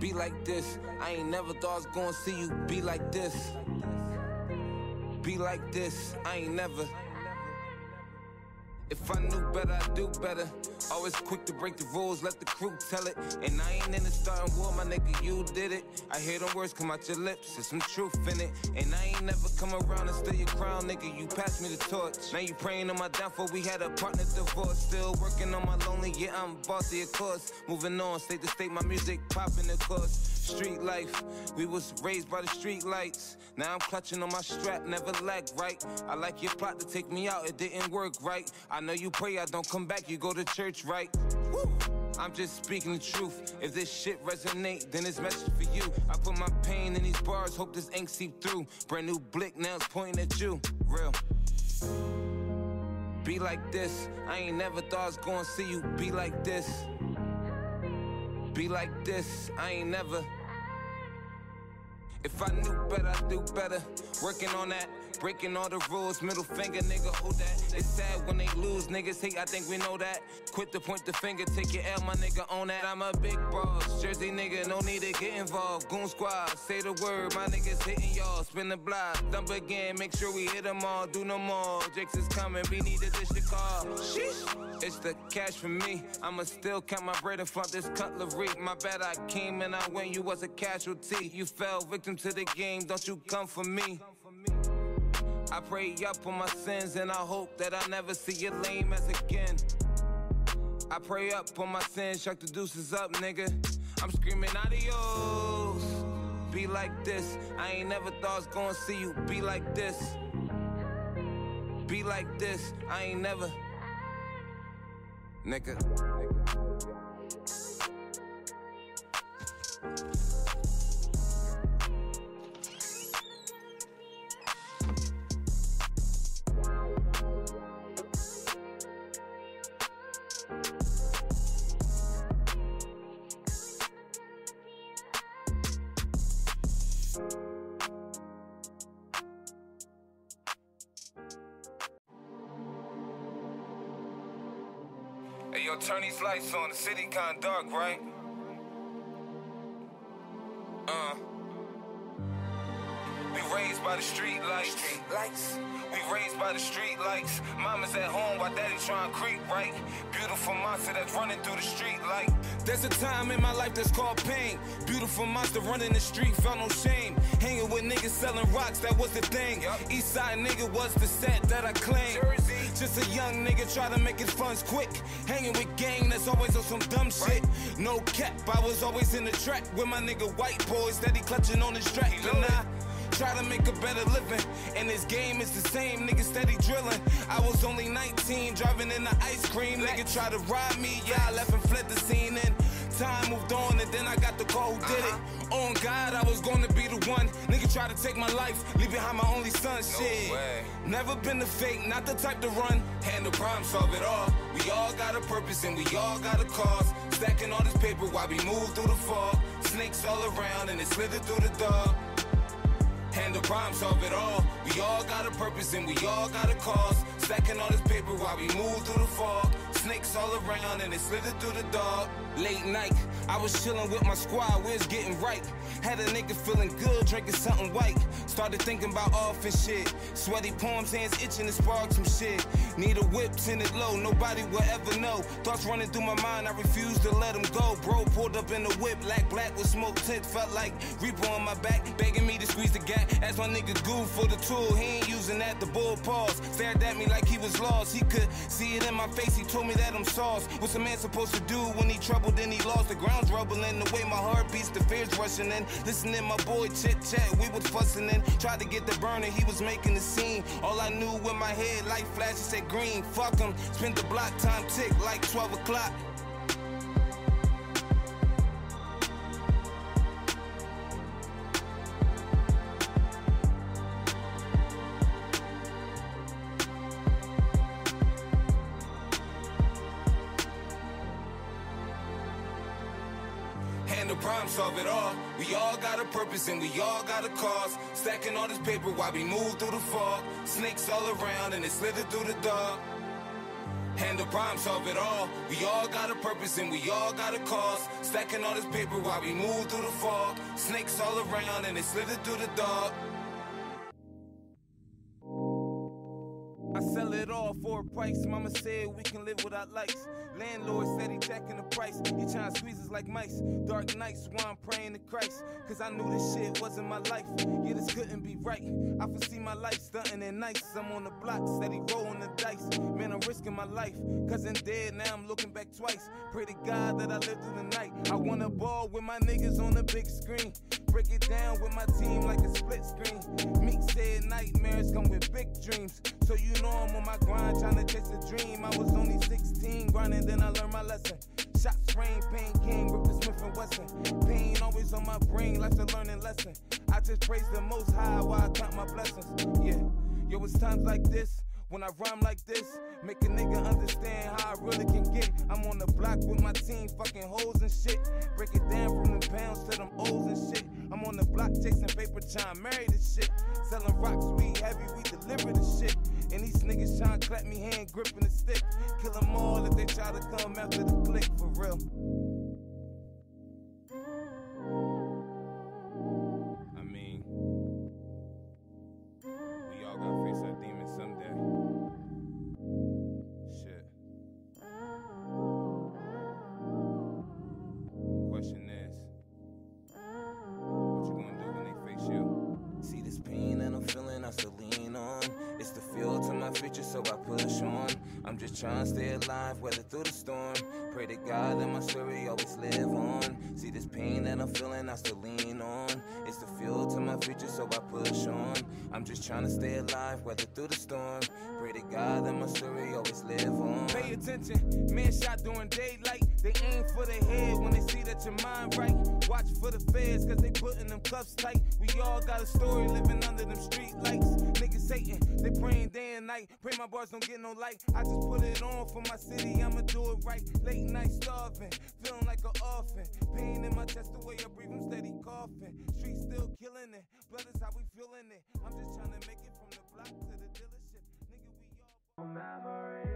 be like this. I ain't never thought I was gonna see you be like this. Be like this, I ain't never. If I knew better, I'd do better. Always quick to break the rules, let the crew tell it. And I ain't in the starting war, my nigga, you did it. I hear them words come out your lips, there's some truth in it. And I ain't never come around and steal your crown, nigga. You passed me the torch. Now you praying on my downfall, we had a partner divorce. Still working on my lonely, yeah, I'm bossy, of course. Moving on, state to state, my music popping, of course. Street life, we was raised by the street lights. Now I'm clutching on my strap, never lag right. I like your plot to take me out, it didn't work right. I know you pray I don't come back, you go to church, right? Woo! I'm just speaking the truth. If this shit resonate, then it's message for you. I put my pain in these bars, hope this ink seep through. Brand new blick, now it's pointing at you. Real. Be like this. I ain't never thought I was gonna see you be like this. Be like this. I ain't never. If I knew better, I'd do better. Working on that, breaking all the rules. Middle finger, nigga, who that? It's sad when they lose. Niggas hate, I think we know that. Quit to point the finger, take your L, my nigga, on that. I'm a big boss. Jersey nigga, no need to get involved. Goon squad, say the word, my niggas hitting y'all. Spin the block, dump again, make sure we hit them all. Do no more. Jakes is coming, we need to dish the call. Sheesh. It's the cash for me. I'ma still count my bread and flaunt this cutlery. My bad, I came and I went, you was a casualty. You fell victim to the game, don't you come for me. I pray up on my sins and I hope that I never see you lame as again. I pray up on my sins, chuck the deuces up, nigga. I'm screaming adios. Be like this. I ain't never thought I was gonna see you be like this. Be like this. I ain't never. Nigga. Yo, turn these lights on. The city kinda dark, right? Uh. We raised by the street lights. Street lights. We raised by the street lights. Mama's at home while daddy trying to creep right. Beautiful monster that's running through the street light. There's a time in my life that's called pain. Beautiful monster running the street, felt no shame. Hanging with niggas selling rocks, that was the thing. East side nigga was the set that I claimed. Just a young nigga try to make his funds quick. Hanging with gang that's always on some dumb shit. No cap, I was always in the track with my nigga white boys steady clutching on his track. And I try to make a better living. And this game is the same, nigga steady drilling. I was only 19, driving in the ice cream. Nigga tried to rob me, yeah, I left and fled the scene. And time moved on, and then I got the call who did it. Uh-huh. On God, I was gonna be the one. Nigga tried to take my life, leave behind my only son. Shit. Never been the fake, not the type to run. Handle crime, solve it all. We all got a purpose and we all got a cause. Stacking all this paper while we move through the fog. Snakes all around and it slithered through the dog. Handle crime, solve it all. We all got a purpose and we all got a cause. Stacking all this paper while we move through the fog. Snakes all around and it slithered through the dog. Late night, I was chilling with my squad, we was getting right. Had a nigga feeling good, drinking something white. Started thinking about off and shit. Sweaty palms, hands itching to spark some shit. Need a whip, send it low, nobody will ever know. Thoughts running through my mind, I refuse to let them go. Bro pulled up in the whip, black, black with smoke tint. Felt like Reaper on my back, begging me to squeeze the gap. Asked my nigga Goo for the tool, he ain't using that, the bull paws. Stared at me like he was lost. He could see it in my face, he told me that I'm sauce. What's a man supposed to do when he troubled and he lost? The ground's rumbling, the way my heart beats, the fear's rushing in. Listening, my boy chit chat, we was fussing in. Tried to get the burner, he was making the scene. All I knew in my head, light flashes said green. Fuck him, spent the block time tick like 12 o'clock. Problem, solve it all. We all got a purpose and we all got a cause. Stacking all this paper while we move through the fog. Snakes all around and it slither through the dark. Handle problem solve it all. We all got a purpose and we all got a cause. Stacking all this paper while we move through the fog. Snakes all around and they slither through the dark. It all for a price. Mama said we can live without lights. Landlord said he checking the price. He trying to squeeze us like mice. Dark nights while I'm praying to Christ. Cause I knew this shit wasn't my life. Yeah, this couldn't be right. I foresee my life stunting and nice. I'm on the block, steady rolling the dice. Man, I'm risking my life. Cause I'm dead, now I'm looking back twice. Pray to God that I live through the night. I wanna ball with my niggas on the big screen. Break it down with my team like a split screen. Meek said nightmares come with big dreams. So you know I'm on my grind, trying to chase a dream. I was only 16, grinding, then I learned my lesson. Shots rain, pain king, rip the Smith and Wesson. Pain always on my brain, life's a learning lesson. I just praise the most high while I count my blessings. Yeah, yo, it's times like this. When I rhyme like this, make a nigga understand how I really can get. I'm on the block with my team, fucking hoes and shit. Break it down from the pounds to them O's and shit. I'm on the block chasing paper, trying marry this shit. Selling rocks, we heavy, we deliver the shit. And these niggas trying to clap me hand gripping the stick. Kill them all if they try to come after the click, for real. Trying to stay alive, weather through the storm. Pray to God that my story always live on. See this pain that I'm feeling, I still lean on. It's the fuel to my future, so I push on. I'm just trying to stay alive, weather through the storm. Pray to God that my story always live on. Pay attention, man shot during daylight. They aim for the head when they see that your mind right. Watch for the feds, cause they putting them cuffs tight. We all got a story living under them night. Pray my bars don't get no light. I just put it on for my city, I'ma do it right. Late night starving, feeling like an orphan. Pain in my chest, the way I breathe, I'm steady coughing. Street still killing it, blood is how we feeling it. I'm just trying to make it from the block to the dealership. Nigga, we all. Memories.